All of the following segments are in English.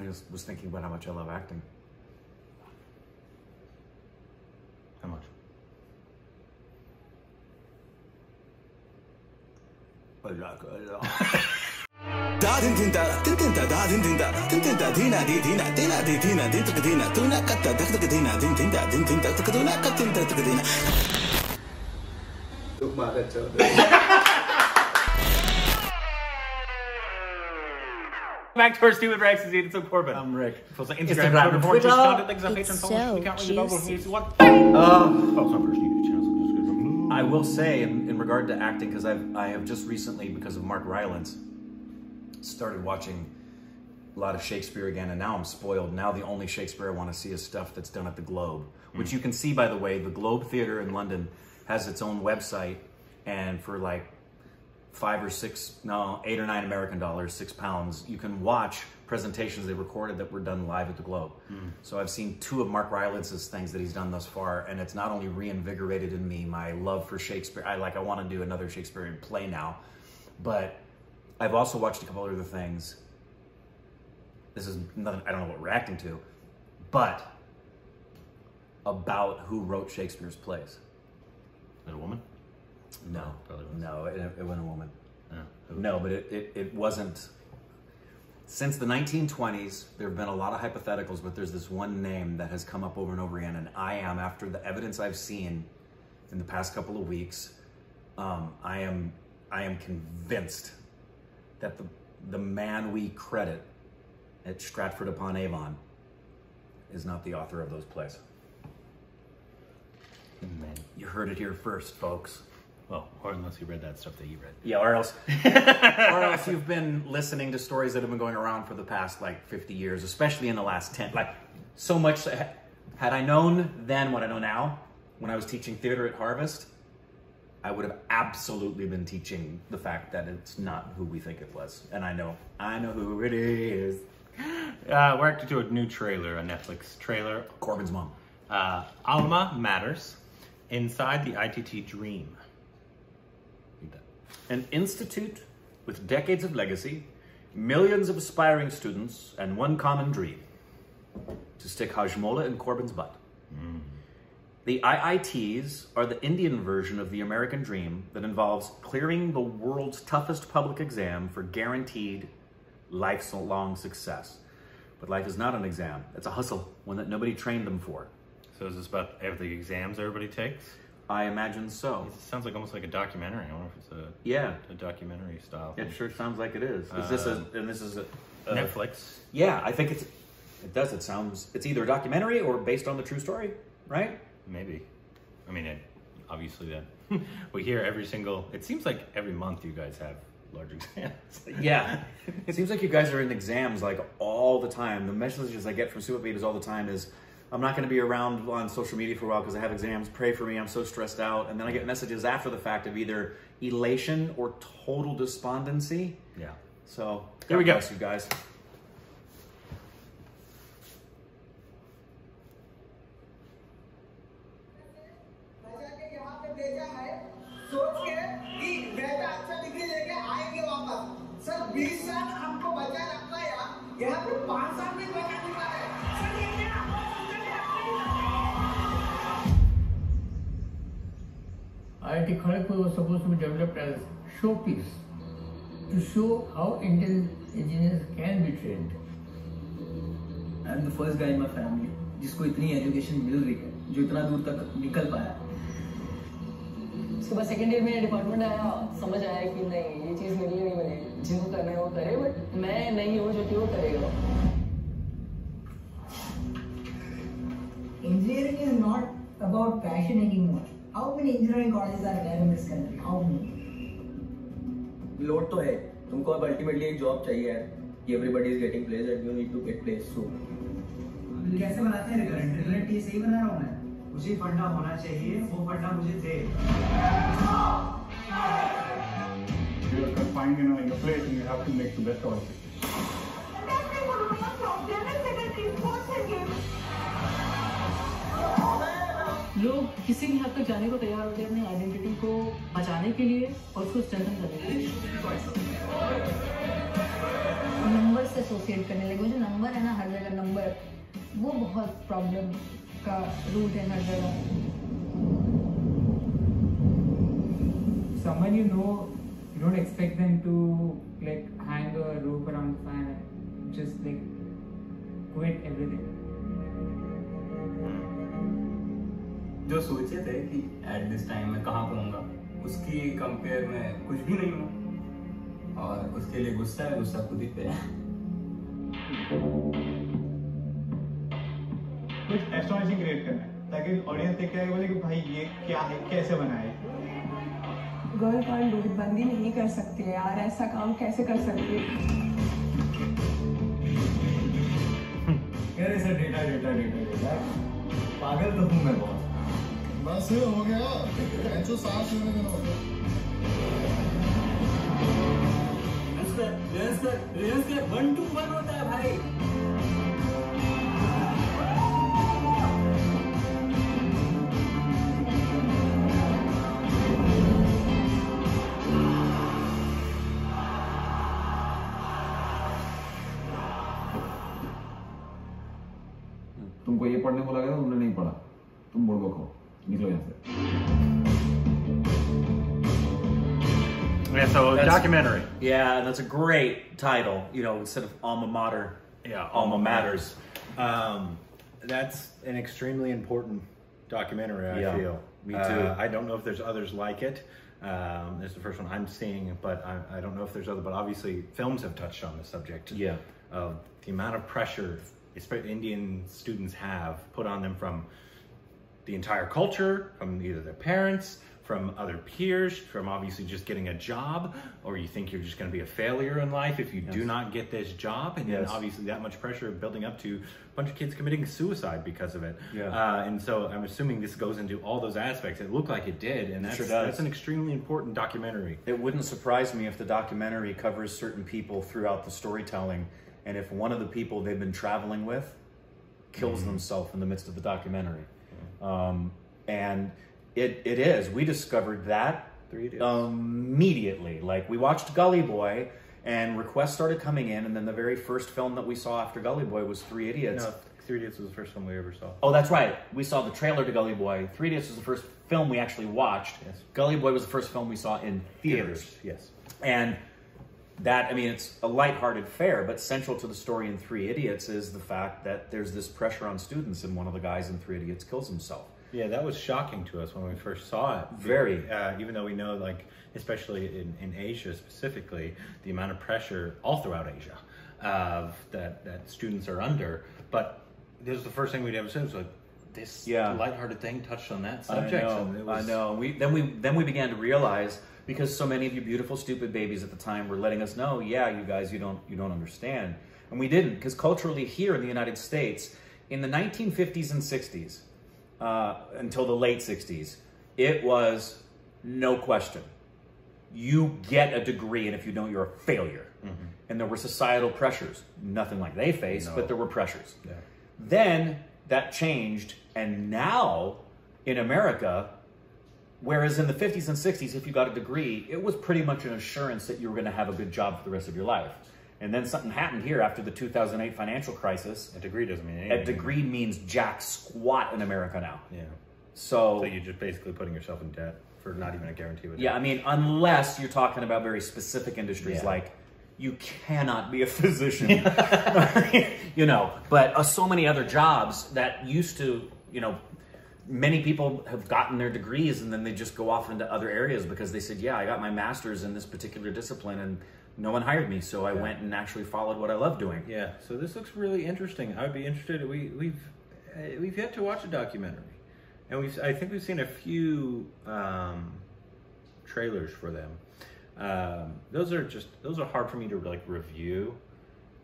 I just was thinking about how much I love acting. How much? Uh, uh, uh, da din din da, din din da da din din da, din din da dina di dina, dina di dina, din tuk dina, tuna katta dak tuk dina, din din da, din din da tuk tuna katin da tuk dina. Back to our stupid Rex is Edith Korbin. I'm Rick. Post on Instagram, Instagram, Twitter, Twitter. Twitter, things on It's Patreon, so follow us. We can't really go juicy. if you want. Uh, Oh, it's not first YouTube channel. so I'm just gonna- I will say, in, in regard to acting, because I've I have just recently, because of Mark Rylance, started watching a lot of Shakespeare again, and now I'm spoiled. Now the only Shakespeare I want to see is stuff that's done at the Globe, which you can see, by the way. The Globe Theatre in London has its own website, and for like five or six, no, eight or nine American dollars, six pounds, you can watch presentations they recorded that were done live at the Globe. Hmm. So I've seen two of Mark Rylance's things that he's done thus far, and it's not only reinvigorated in me my love for Shakespeare. I like I want to do another Shakespearean play now, but I've also watched a couple other things. This is nothing. I don't know what we're reacting to, but about who wrote Shakespeare's plays. Is it a woman? No, no, it, it wasn't a woman. Yeah. No, but it, it, it wasn't. Since the 1920s, there have been a lot of hypotheticals, but there's this one name that has come up over and over again, and I am, after the evidence I've seen in the past couple of weeks, um, I am I am convinced that the the man we credit at Stratford upon Avon is not the author of those plays. Man. You heard it here first, folks. Well, or unless you read that stuff that you read. Yeah, or else, or else you've been listening to stories that have been going around for the past like 50 years, especially in the last 10. Like, so much. Had I known then what I know now, when I was teaching theater at Harvest, I would have absolutely been teaching the fact that it's not who we think it was. And I know, I know who it is. Uh, we're acting to a new trailer, a Netflix trailer. Korbin's mom. Uh, Alma Matters, Inside the IIT Dream. An institute with decades of legacy, millions of aspiring students, and one common dream to stick Hajmola in Korbin's butt. Mm. The IITs are the Indian version of the American dream that involves clearing the world's toughest public exam for guaranteed lifelong success. But life is not an exam, it's a hustle, one that nobody trained them for. So is this about every exams everybody takes? I imagine so. It sounds like almost like a documentary. I wonder if it's a, Yeah, a documentary style. it sure sounds like it is. Is this a, um, and this is a, a Netflix. Yeah, I think it's it does. It sounds it's either a documentary or based on the true story, right? Maybe. I mean, it, obviously that we hear every single. It seems like every month you guys have large exams. Yeah. it seems like you guys are in exams like all the time. The messages I get from Super Babies all the time is I'm not going to be around on social media for a while because I have exams. Pray for me. I'm so stressed out. And then I get messages after the fact of either elation or total despondency. yeah. So Here we go. you guys. IIT Kharagpur was supposed to be developed as showpiece to show how Indian engineers can be trained. I am the first guy in my family जिसको इतनी education मिल रही है जो इतना दूर तक निकल पाया उसके बाद सेकेंड ईयर में डिपार्टमेंट आया समझ आया कि नहीं ये चीज़ मेरे लिए नहीं बनेगी जिनको करना है वो करे बट मैं नहीं हूँ जो कि वो करेगा Engineering is not about passion anymore. How many engineering colleges are there in this country? How many? Load तो है तुमको अब अल्टीमेटली एक जॉब चाहिए है कि everybody is getting place and you need to get place so कैसे बनाते हैं रिकरेंट रिकरेंट ये सही बना रहा हूँ मैं मुझे फंडा होना चाहिए वो फंडा मुझे दे You are confined in a, in a place and you have to make the best of it. लोग किसी भी हद तक जाने को तैयार होते हैं अपनी आइडेंटिटी को बचाने के लिए और उसको स्ट्रेंथन करने के लिए नंबर से एसोसिएट करने लगे जो नंबर है ना हर जगह नंबर वो बहुत प्रॉब्लम का रूट है हर जगह Someone you know, you don't expect them to like hang a rope around the fire, just like quit everything. Mm-hmm. जो सोचे थे कि एट दिस टाइम मैं कहाँ पहुँगा उसकी कंपेयर में कुछ भी नहीं हूँ। और उसके लिए गुस्सा है गुस्सा खुद ही पे है। कुछ एस्टोनिशिंग क्रिएट करना है ताकि ऑडियंस देख के बोले कि भाई ये क्या है कैसे बना है? गर्ल कांड डू बंदी नहीं कर सकती है यार ऐसा काम कैसे कर सकती? है यार ऐसा डेटा डेटा डेटा डेटा पागल तो हूँ मैं बहुत। बस हो गया। लेने देना हो गया वन टू वन होता है भाई। तुमको ये पढ़ने को गया था तुमने नहीं पढ़ा। तुम मुर्गो खाओ निकलो यहाँ से Yeah, so That's- documentary. Yeah, that's a great title. You know, instead of alma mater. Yeah, alma matters. Um, that's an extremely important documentary. I Yeah, feel. me Uh, too. I don't know if there's others like it. Um, this is the first one I'm seeing, but I, I don't know if there's other. But obviously, films have touched on the subject. Yeah. Of the amount of pressure, especially Indian students have put on them from the entire culture, from either their parents, from other peers, from obviously just getting a job, or you think you're just going to be a failure in life if you do not get this job, and then obviously that much pressure building up to a bunch of kids committing suicide because of it. Yeah. Uh, and so I'm assuming this goes into all those aspects. It looked like it did, and that's, sure does. that's an extremely important documentary. It wouldn't surprise me if the documentary covers certain people throughout the storytelling, and if one of the people they've been traveling with kills Mhm. themselves in the midst of the documentary. Um, and it, it is. We discovered that Three immediately. Like, we watched Gully Boy, and requests started coming in, and then the very first film that we saw after Gully Boy was Three Idiots. No, Three Idiots was the first one we ever saw. Oh, that's right. We saw the trailer to Gully Boy. Three Idiots was the first film we actually watched. Yes. Gully Boy was the first film we saw in theaters. Theaters, yes. And that, I mean, it's a lighthearted fare, but central to the story in Three Idiots is the fact that there's this pressure on students, and one of the guys in Three Idiots kills himself. Yeah, that was shocking to us when we first saw it. Very. Uh, even though we know, like, especially in, in Asia specifically, the amount of pressure all throughout Asia of that, that students are under. But this is the first thing we'd ever said was like, this Yeah. lighthearted thing touched on that subject. I know. and was- I know. We then we then we began to realize because so many of you beautiful stupid babies at the time were letting us know, yeah, you guys, you don't you don't understand, and we didn't because culturally here in the United States in the 1950s and 60s uh, until the late 60s, it was no question. You get a degree, and if you don't, you're a failure. And there were societal pressures, nothing like they faced, No. but there were pressures. Yeah. Then that changed, and now in America, whereas in the 50s and 60s, if you got a degree, it was pretty much an assurance that you were going to have a good job for the rest of your life. And then something happened here after the 2008 financial crisis. A degree doesn't mean A degree means jack squat in America now. Yeah. So, So you're just basically putting yourself in debt for not even a guarantee with yeah, I mean, unless you're talking about very specific industries Yeah. like you cannot be a physician, you know, but uh, so many other jobs that used to, you know, many people have gotten their degrees and then they just go off into other areas because they said, yeah, I got my master's in this particular discipline and no one hired me. So I Yeah. went and actually followed what I love doing. Yeah, so this looks really interesting. I would be interested. We we've uh, we've yet to watch a documentary, and we've I think we've seen a few um, trailers for them. Um, those are just those are hard for me to like review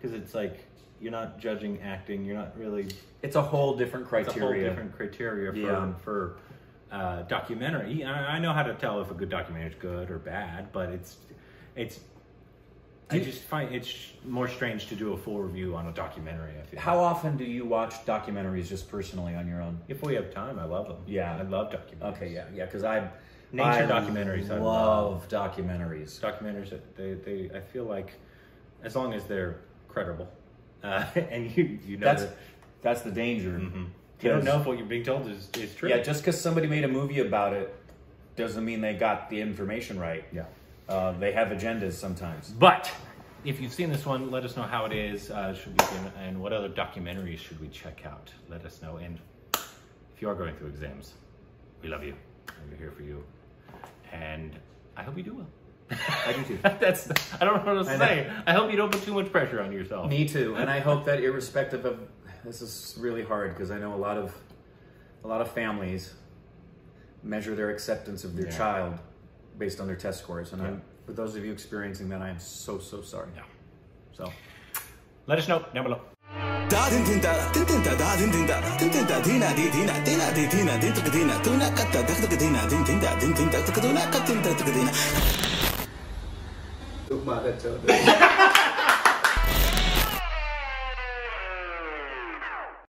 because it's like you're not judging acting. You're not really. It's a whole different It's a whole criteria. different criteria for Yeah. for uh, documentary. I, I know how to tell if a good documentary is good or bad, but it's it's. I just find it's more strange to do a full review on a documentary. I feel. How often do you watch documentaries just personally on your own? If we have time, I love them. Yeah, I love documentaries. Okay, yeah, yeah, because I Nature I documentaries, I love documentaries. Documentaries they, they I feel like as long as they're credible, uh, and you you know That's that that's the danger. you don't know if what you're being told is, is true. Yeah, just because somebody made a movie about it doesn't mean they got the information right. Yeah. Uh, they have agendas sometimes. But if you've seen this one, let us know how it is. Uh, should we and what other documentaries should we check out? Let us know. And if you are going through exams, we love you. We're here for you. And I hope you do well. I do too. That's I don't know what I to know. say. I hope you don't put too much pressure on yourself. Me too, and I hope that irrespective of this is really hard because I know a lot of a lot of families measure their acceptance of their Yeah. child based on their test scores, and Yeah. I'm for those of you experiencing that, I am so so sorry. Yeah. So Let us know down below. Da din din da din din da da din din da din din da dina di dina dina di dina din tuk dina tu na katta dak tuk dina din din da din din da tuk du na katin da tuk बहुत अच्छा होता